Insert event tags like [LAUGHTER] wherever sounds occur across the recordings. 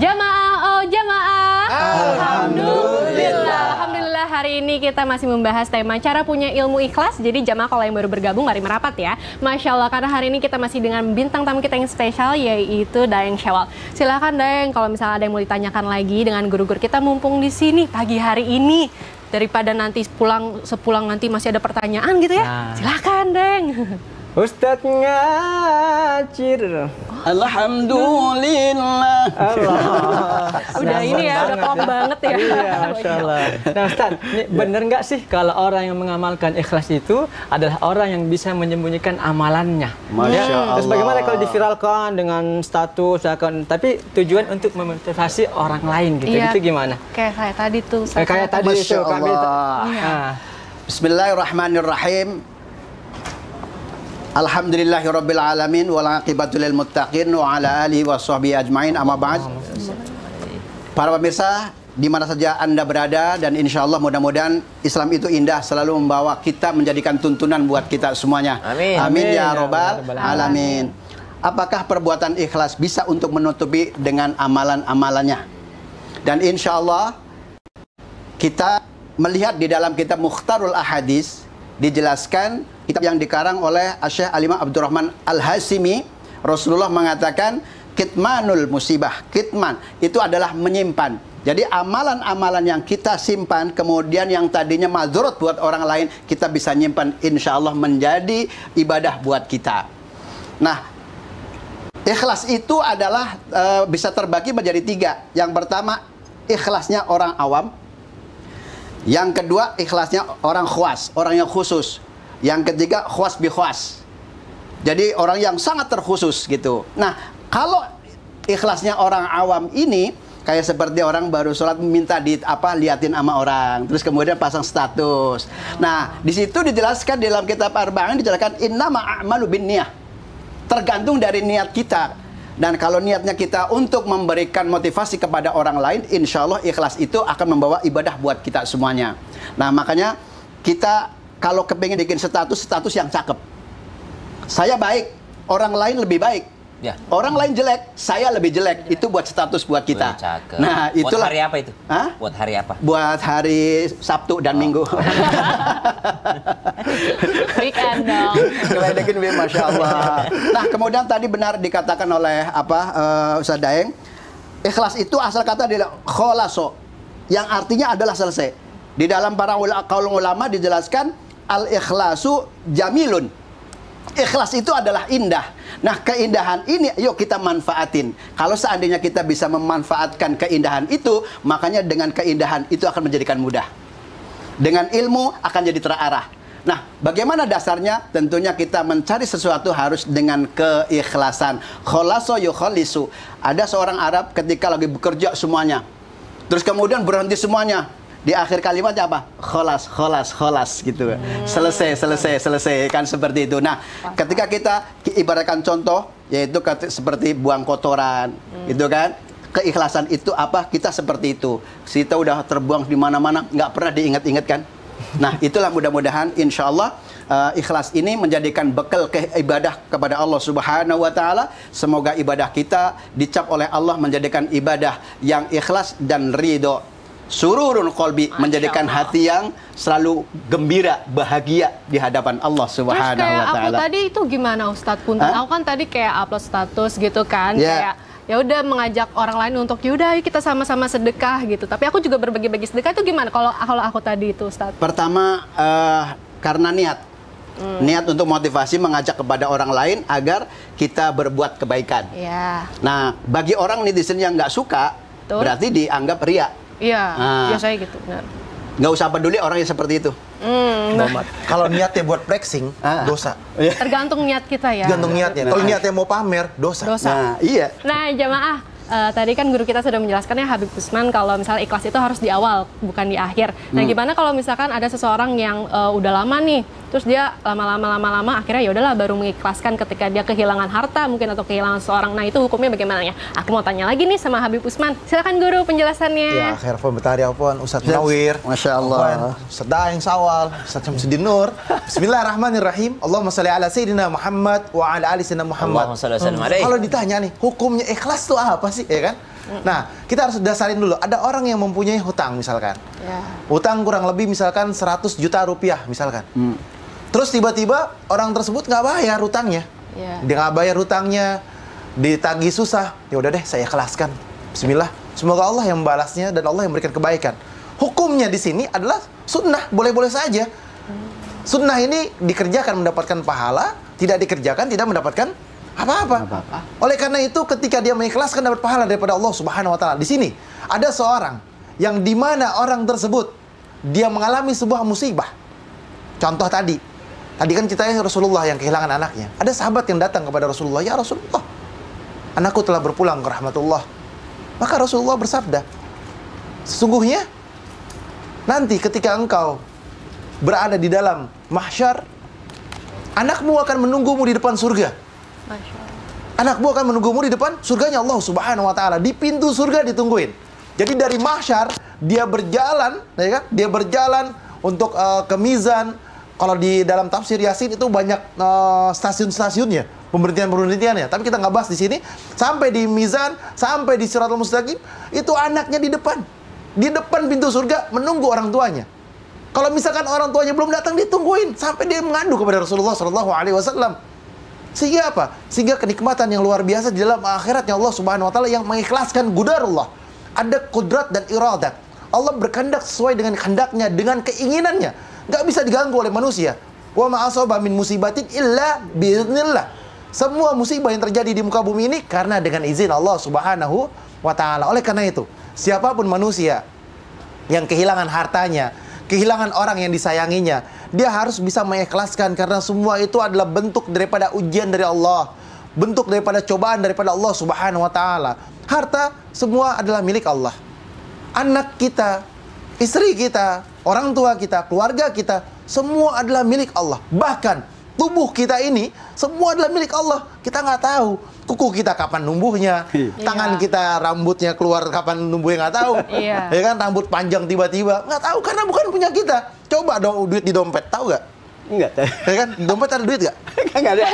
Jamaah, oh jamaah. Alhamdulillah. Alhamdulillah hari ini kita masih membahas tema cara punya ilmu ikhlas. Jadi jamaah kalau yang baru bergabung mari merapat ya. Masya Allah karena hari ini kita masih dengan bintang tamu kita yang spesial yaitu Dayang Syawal. Silakan Dayang kalau misalnya ada yang mau ditanyakan lagi dengan guru-guru kita mumpung di sini pagi hari ini daripada nanti pulang sepulang nanti masih ada pertanyaan gitu ya. Nah. Silakan Deng. Ustadz ngacir. Alhamdulillah. Allah. Udah ini ya, udah banget klop banget ya. Iya, Masya Allah. Nah Ustadz, ini bener nggak sih kalau orang yang mengamalkan ikhlas itu adalah orang yang bisa menyembunyikan amalannya? Masya Ya, Terus Allah. bagaimana kalau diviralkan dengan status, akan, tapi tujuan untuk memotivasi orang lain gitu, Iya. itu gimana? Kayak saya tadi tuh. Kayak, kayak tadi Masya itu, kami Allah. Ah. Bismillahirrahmanirrahim. Alamin wal aqibatu lil muttaqin wa ala alihi wa sahbihi ajmain amma ba'd. Para pemirsa, di mana saja Anda berada dan insya Allah mudah-mudahan Islam itu indah selalu membawa kita menjadikan tuntunan buat kita semuanya. Amin. Amin Amin, ya ya robbal Rabbal alamin. Apakah perbuatan ikhlas bisa untuk menutupi dengan amalan-amalannya? Dan insya Allah kita melihat di dalam kitab Mukhtarul Ahadis dijelaskan kitab yang dikarang oleh Syekh Alimah Abdurrahman Al-Hasimi Rasulullah mengatakan kitmanul musibah kitman itu adalah menyimpan. Jadi amalan-amalan yang kita simpan kemudian yang tadinya madzurat buat orang lain kita bisa nyimpan insya Allah menjadi ibadah buat kita. Nah ikhlas itu adalah eh, bisa terbagi menjadi tiga. Yang pertama ikhlasnya orang awam. Yang kedua ikhlasnya orang khuas, orang yang khusus. Yang ketiga khuas bi khuas. Jadi orang yang sangat terkhusus gitu. Nah, kalau ikhlasnya orang awam ini kayak seperti orang baru sholat minta di apa liatin sama orang terus kemudian pasang status. Nah, di situ dijelaskan di dalam kitab Arba'in dijelaskan innama a'malu binniyah. Tergantung dari niat kita. Dan kalau niatnya kita untuk memberikan motivasi kepada orang lain, insya Allah ikhlas itu akan membawa ibadah buat kita semuanya. Nah makanya kita kalau kepengen bikin status, status yang cakep. Saya baik, orang lain lebih baik. Ya. Orang lain jelek, saya lebih jelek. Itu buat status buat kita. Wih. Nah itulah. Buat hari apa itu? Hah? Buat hari apa? Buat hari Sabtu dan Minggu. [LAUGHS] Weekend dong. Masya Allah. Nah, kemudian tadi benar dikatakan oleh apa eh, Ustaz Daeng, ikhlas itu asal kata adalah kholaso, yang artinya adalah selesai. Di dalam para kaum ulama dijelaskan al-ikhlasu jamilun. Ikhlas itu adalah indah. Nah, keindahan ini yuk kita manfaatin. Kalau seandainya kita bisa memanfaatkan keindahan itu, makanya dengan keindahan itu akan menjadikan mudah. Dengan ilmu akan jadi terarah. Nah, bagaimana dasarnya? Tentunya kita mencari sesuatu harus dengan keikhlasan. Kholaso yukholisu. Ada seorang Arab ketika lagi bekerja semuanya. Terus kemudian berhenti semuanya. Di akhir kalimatnya apa? Kholas, kholas, kholas gitu. Selesai, selesai, selesai kan seperti itu. Nah, ketika kita ibaratkan contoh yaitu seperti buang kotoran, itu kan? Keikhlasan itu apa? Kita seperti itu. Kita udah terbuang di mana-mana, nggak pernah diingat-ingat kan? Nah, itulah mudah-mudahan insya Allah uh, ikhlas ini menjadikan bekal ke ibadah kepada Allah Subhanahu wa taala. Semoga ibadah kita dicap oleh Allah menjadikan ibadah yang ikhlas dan ridho. Sururun kolbi menjadikan Allah. hati yang selalu gembira, bahagia di hadapan Allah Subhanahu wa aku taala. tadi itu gimana Ustadz Punten? Hah? Aku kan tadi kayak upload status gitu kan, Ya. kayak ya udah mengajak orang lain untuk yaudah ayo kita sama-sama sedekah gitu. Tapi aku juga berbagi-bagi sedekah itu gimana kalau kalau aku tadi itu Ustadz? Pertama eh, karena niat. Hmm. Niat untuk motivasi mengajak kepada orang lain agar kita berbuat kebaikan. Ya, Nah, bagi orang netizen yang nggak suka, Betul. berarti dianggap ria. Iya, Ah. biasanya gitu. Benar. Nggak usah peduli orang yang seperti itu. Nah, Muhammad. [LAUGHS] Kalau niatnya buat flexing, Ah. dosa. tergantung niat kita ya. Gantung niatnya. Kalau niatnya mau pamer, dosa. Dosa. Nah, iya. Nah, jamaah, eh, tadi kan guru kita sudah menjelaskannya Habib Usman kalau misalnya ikhlas itu harus di awal, bukan di akhir. Nah, Hmm. gimana kalau misalkan ada seseorang yang eh, udah lama nih, terus dia lama-lama lama-lama akhirnya ya udahlah baru mengikhlaskan ketika dia kehilangan harta mungkin atau kehilangan seorang. Nah, itu hukumnya bagaimana ya? Aku mau tanya lagi nih sama Habib Usman. Silakan guru penjelasannya. Ya, khair Betari Apun, Ustadz Munawir. Masya Allah. Ustadz Daeng Sawal, Ustadz Syamsuddin Nur. Bismillahirrahmanirrahim. Allahumma salli ala Sayyidina Muhammad wa ala ali Sayyidina Muhammad. Alaihi. Kalau ditanya nih, hukumnya ikhlas tuh apa sih? Ya kan? Nah, kita harus dasarin dulu. Ada orang yang mempunyai hutang misalkan. Ya. Hutang kurang lebih misalkan 100 juta rupiah misalkan. Terus tiba-tiba orang tersebut nggak bayar hutangnya. Ya. Dia nggak bayar hutangnya, ditagih susah. Ya udah deh, saya kelaskan. Bismillah. Semoga Allah yang membalasnya dan Allah yang memberikan kebaikan. Hukumnya di sini adalah sunnah, boleh-boleh saja. Sunnah ini dikerjakan mendapatkan pahala, tidak dikerjakan tidak mendapatkan apa-apa. Oleh karena itu ketika dia mengikhlaskan dapat pahala daripada Allah Subhanahu wa taala. Di sini ada seorang yang di mana orang tersebut dia mengalami sebuah musibah. Contoh tadi. Tadi kan ceritanya Rasulullah yang kehilangan anaknya. Ada sahabat yang datang kepada Rasulullah, "Ya Rasulullah, anakku telah berpulang ke rahmatullah." Maka Rasulullah bersabda, "Sesungguhnya nanti ketika engkau berada di dalam mahsyar, anakmu akan menunggumu di depan surga." Anakmu akan menunggumu di depan surganya Allah Subhanahu wa taala. Di pintu surga ditungguin. Jadi dari mahsyar dia berjalan, ya kan? Dia berjalan untuk eh, ke mizan. Kalau di dalam tafsir Yasin itu banyak eh, stasiun-stasiunnya, pemberhentian-pemberhentiannya. Tapi kita nggak bahas di sini. Sampai di mizan, sampai di Siratul Mustaqim, itu anaknya di depan. Di depan pintu surga menunggu orang tuanya. Kalau misalkan orang tuanya belum datang ditungguin sampai dia mengadu kepada Rasulullah Shallallahu alaihi wasallam. Sehingga apa? Sehingga kenikmatan yang luar biasa di dalam akhiratnya Allah Subhanahu wa taala yang mengikhlaskan gudarullah. Ada kudrat dan iradat. Allah berkehendak sesuai dengan kehendaknya, dengan keinginannya. Nggak bisa diganggu oleh manusia. Wa ma asaba min musibatin illa biiznillah. Semua musibah yang terjadi di muka bumi ini karena dengan izin Allah Subhanahu wa taala. Oleh karena itu, siapa pun manusia yang kehilangan hartanya, kehilangan orang yang disayanginya, dia harus bisa mengikhlaskan karena semua itu adalah bentuk daripada ujian dari Allah, bentuk daripada cobaan daripada Allah Subhanahu wa taala. Harta semua adalah milik Allah. Anak kita, istri kita, orang tua kita, keluarga kita, semua adalah milik Allah. Bahkan tubuh kita ini semua adalah milik Allah. Kita nggak tahu kuku kita kapan numbuhnya, tangan Iya. kita rambutnya keluar kapan numbuhnya nggak tahu. Iya. Ya kan rambut panjang tiba-tiba nggak tahu karena bukan punya kita. Coba dong duit di dompet tahu nggak? Enggak tahu. Ya kan dompet ada duit nggak? [LAUGHS] Enggak ada. [LAUGHS]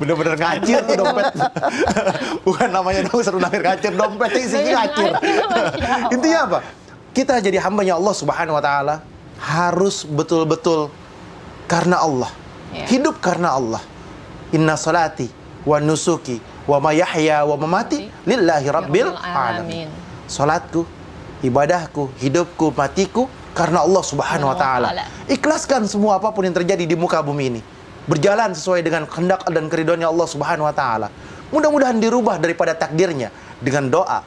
Bener-bener ngacir tuh dompet. [LAUGHS] Bukan namanya dong seru namanya ngacir dompetnya isinya ngacir. Intinya apa? Kita jadi hambanya Allah Subhanahu wa taala harus betul-betul karena Allah. Ya. Hidup karena Allah. Inna salati wa nusuki wa mayahya wa mamati lillahi rabbil alamin. Salatku, ibadahku, hidupku, matiku karena Allah Subhanahu wa taala. Ta'ala. Ikhlaskan semua apa pun yang terjadi di muka bumi ini. Berjalan sesuai dengan kehendak dan keridhoannya Allah Subhanahu wa taala. Mudah-mudahan dirubah daripada takdirnya dengan doa,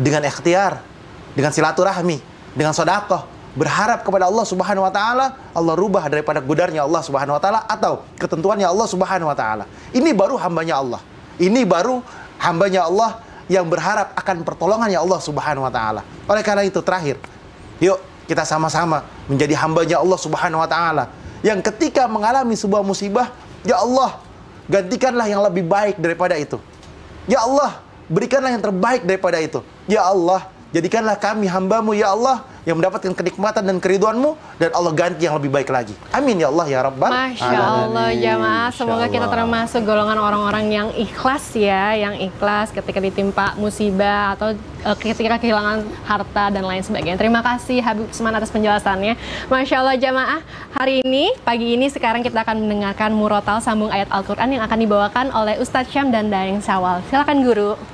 dengan ikhtiar, dengan silaturahmi, dengan sedekah, berharap kepada Allah Subhanahu wa taala, Allah rubah daripada gudarnya Allah Subhanahu wa taala atau ketentuannya Allah Subhanahu wa taala. Ini baru hambanya Allah. Ini baru hambanya Allah yang berharap akan pertolongannya Allah Subhanahu wa taala. Oleh karena itu terakhir, yuk kita sama-sama menjadi hambanya Allah Subhanahu wa taala yang ketika mengalami sebuah musibah, ya Allah, gantikanlah yang lebih baik daripada itu. Ya Allah, berikanlah yang terbaik daripada itu. Ya Allah, jadikanlah kami hambamu ya Allah yang mendapatkan kenikmatan dan keriduanmu dan Allah ganti yang lebih baik lagi. Amin ya Allah ya Rabbal Masya. Allah jamaah, semoga kita Allah. termasuk golongan orang-orang yang ikhlas ya, yang ikhlas ketika ditimpa musibah atau eh, ketika kehilangan harta dan lain sebagainya. Terima kasih Habib Usman atas penjelasannya. Masya Allah jamaah, hari ini, pagi ini sekarang kita akan mendengarkan murotal sambung ayat Al-Quran yang akan dibawakan oleh Ustadz Syam dan Daeng Sawal. Silakan guru.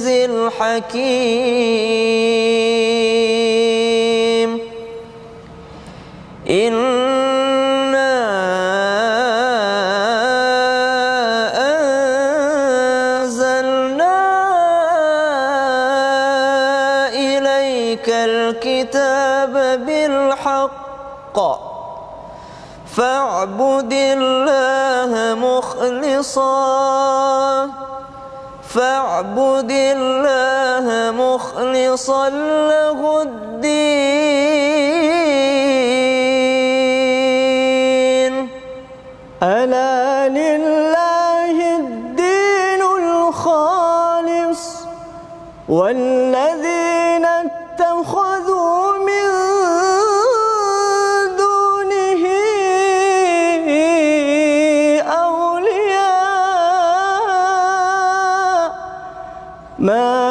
العزيز الحكيم. إنا أنزلنا إليك الكتاب بالحق. فاعبد الله مخلصا. فاعبد الله مخلصا له الدين. ألا لله الدين الخالص والذين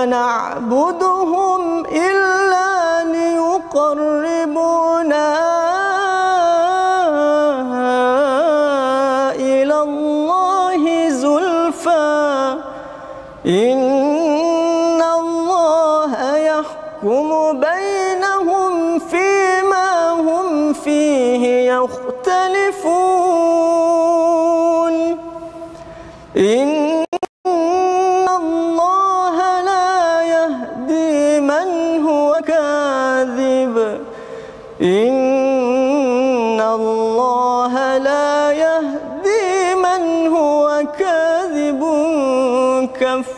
نعبدهم إلا ليقربونا إلى الله زلفى. إن الله يحكم بينهم فيما هم فيه يختلفون. إن كفار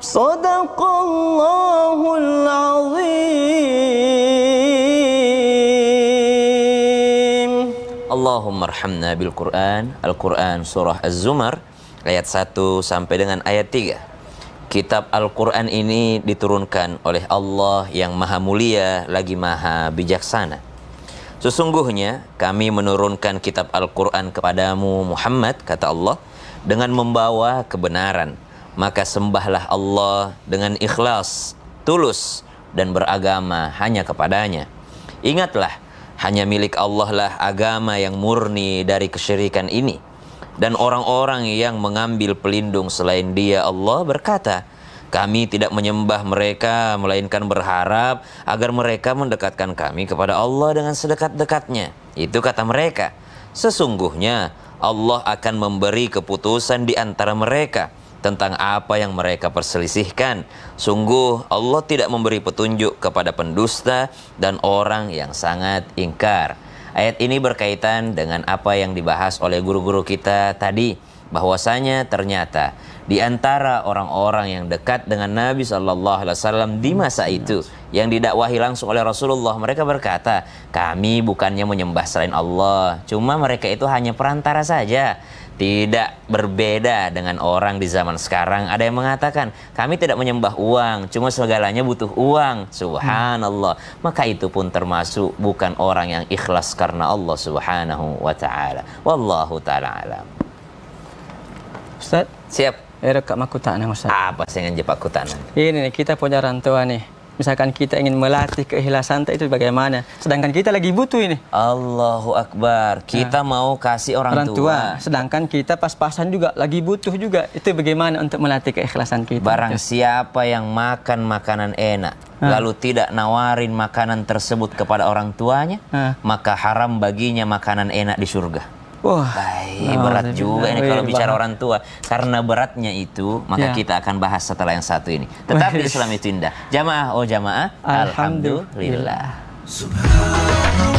صدق الله العظيم Allahumma arhamna bil Quran Al-Quran surah Az-Zumar ayat 1 sampai dengan ayat 3 Kitab Al-Quran ini diturunkan oleh Allah yang maha mulia lagi maha bijaksana Sesungguhnya kami menurunkan kitab Al-Quran kepadamu Muhammad kata Allah dengan membawa kebenaran maka sembahlah Allah dengan ikhlas tulus dan beragama hanya kepadanya Ingatlah hanya milik Allah lah agama yang murni dari kesyirikan ini. Dan orang-orang yang mengambil pelindung selain dia Allah berkata, kami tidak menyembah mereka melainkan berharap agar mereka mendekatkan kami kepada Allah dengan sedekat-dekatnya. Itu kata mereka. Sesungguhnya Allah akan memberi keputusan di antara mereka tentang apa yang mereka perselisihkan. Sungguh Allah tidak memberi petunjuk kepada pendusta dan orang yang sangat ingkar. Ayat ini berkaitan dengan apa yang dibahas oleh guru-guru kita tadi bahwasanya ternyata di antara orang-orang yang dekat dengan Nabi Shallallahu Alaihi Wasallam di masa itu yang didakwahi langsung oleh Rasulullah mereka berkata kami bukannya menyembah selain Allah cuma mereka itu hanya perantara saja tidak berbeda dengan orang di zaman sekarang. Ada yang mengatakan, kami tidak menyembah uang, cuma segalanya butuh uang. Subhanallah. Maka itu pun termasuk bukan orang yang ikhlas karena Allah Subhanahu wa taala. Wallahu taala alam. Ustaz, Siap. eh rekam aku tak nang Ustaz. Apa yang jepak kutanan? Ini nih kita punya orang tua nih. Misalkan kita ingin melatih keikhlasan itu bagaimana? Sedangkan kita lagi butuh ini. Allahu Akbar. Kita mau kasih orang, Orang tua. Sedangkan kita pas-pasan juga lagi butuh juga. Itu bagaimana untuk melatih keikhlasan kita? Barang siapa yang makan makanan enak, lalu tidak nawarin makanan tersebut kepada orang tuanya, Hah. maka haram baginya makanan enak di surga. Wah. Baik, berat juga ini kalau Wih, bicara orang tua. Karena beratnya itu, maka Ya. kita akan bahas setelah yang satu ini. Tetap di. Islam itu indah. Jamaah, oh jamaah. Alhamdulillah. Alhamdulillah.